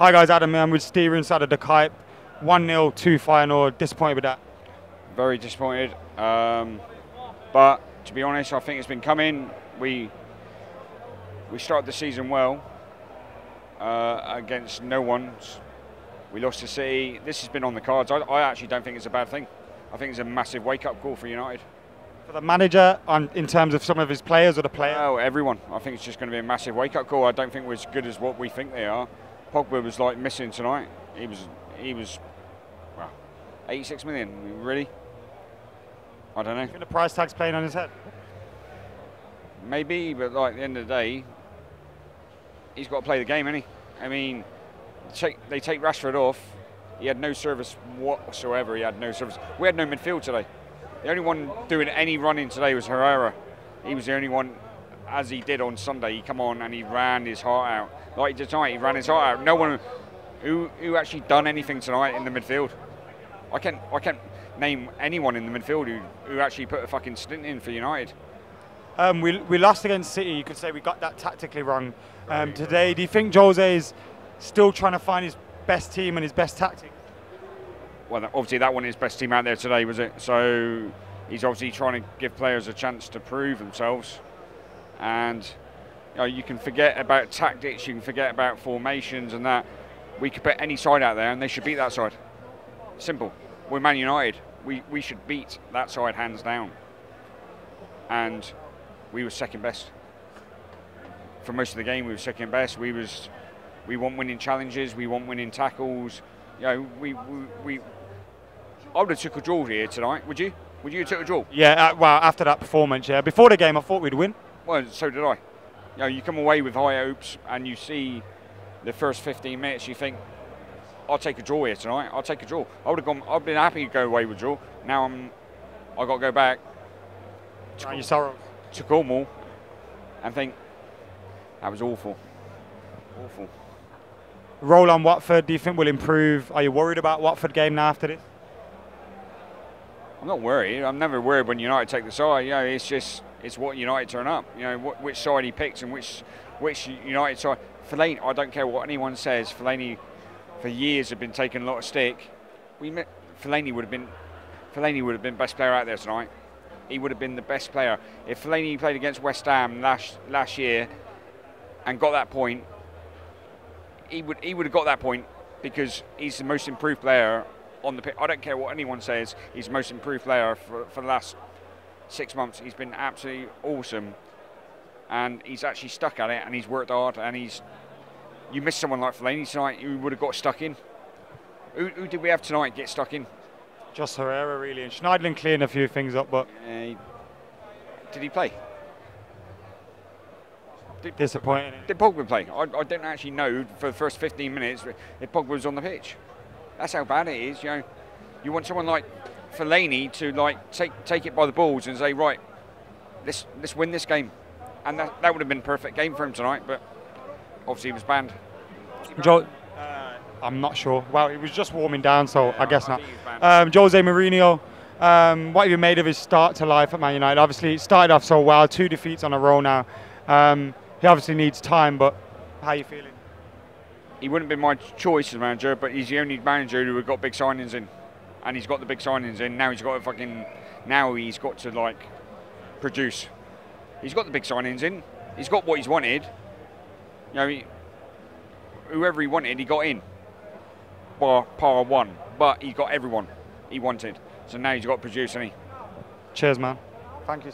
Hi guys, Adam. I'm with Ste inside of the Kite. 1 0 2 final. Disappointed with that. Very disappointed. Um, but to be honest, I think it's been coming. We we started the season well uh, against no one. We lost to City. This has been on the cards. I, I actually don't think it's a bad thing. I think it's a massive wake up call for United. For the manager, on, in terms of some of his players or the player? Oh, everyone. I think it's just going to be a massive wake up call. I don't think we're as good as what we think they are. Pogba was like missing tonight. He was, he was, well, 86 million. Really? I don't know. Think the price tag's playing on his head? Maybe, but like at the end of the day, he's got to play the game, any. I mean, take, they take Rashford off. He had no service whatsoever. He had no service. We had no midfield today. The only one doing any running today was Herrera. He was the only one, as he did on Sunday. He come on and he ran his heart out. Like he did tonight, he ran his heart out. No one who who actually done anything tonight in the midfield. I can't I can't name anyone in the midfield who, who actually put a fucking stint in for United. Um, we, we lost against City. You could say we got that tactically wrong. Um, today, do you think Jose is still trying to find his best team and his best tactic? well, obviously that one is best team out there today, was it? So he's obviously trying to give players a chance to prove themselves. And you, know, you can forget about tactics, you can forget about formations and that. We could put any side out there and they should beat that side. Simple. We're Man United. We, we should beat that side hands down. And we were second best. For most of the game, we were second best. We was we want winning challenges. We want winning tackles. You know, we, we, we I would have took a draw here tonight. Would you? Would you have took a draw? Yeah. Uh, well, after that performance, yeah. Before the game, I thought we'd win. Well, so did I. You know, you come away with high hopes, and you see the first 15 minutes, you think, I'll take a draw here tonight. I'll take a draw. I would have gone. I've been happy to go away with draw. Now I'm. I got to go back. To, your sorrows. To Cornwall, and think that was awful. Awful. Roll on Watford, do you think will improve? Are you worried about Watford game now after this? I'm not worried. I'm never worried when United take the side. You know, it's just it's what United turn up. You know, wh- which side he picks and which which United side. Fellaini, I don't care what anyone says. Fellaini, for years, have been taking a lot of stick. We met, Fellaini would have been Fellaini would have been best player out there tonight. He would have been the best player if Fellaini played against West Ham last last year and got that point. He would he would have got that point because he's the most improved player on the pitch. I don't care what anyone says. He's the most improved player for, for the last six months. He's been absolutely awesome, and he's actually stuck at it, and he's worked hard, and he's. You miss someone like Fellaini tonight, who would have got stuck in. Who, who, did we have tonight get stuck in? Just Herrera, really, and Schneiderlin clearing a few things up, but. Uh, did he play? Did, Disappointing. Did Pogba play? I, I don't actually know for the first 15 minutes if Pogba was on the pitch. That's how bad it is. You know, you want someone like Fellaini to like take take it by the balls and say, right, let's let's win this game, and that, that would have been a perfect game for him tonight. But obviously he was banned. Joe, uh, I'm not sure. Well, he was just warming down, so yeah, I guess I not. Um, Jose Mourinho. Um, what have you made of his start to life at Man United? Obviously, it started off so well, two defeats on a row now. Um, he obviously needs time, but how are you feeling? he wouldn't be my choice as manager, but he's the only manager who have got big signings in, and he's got the big signings in. Now he's got to fucking, now he's got to like produce. He's got the big signings in. He's got what he's wanted. You know, he, whoever he wanted, he got in. Bar par one, but he got everyone he wanted. So now he's got to produce, and he. Cheers, man. Thank you.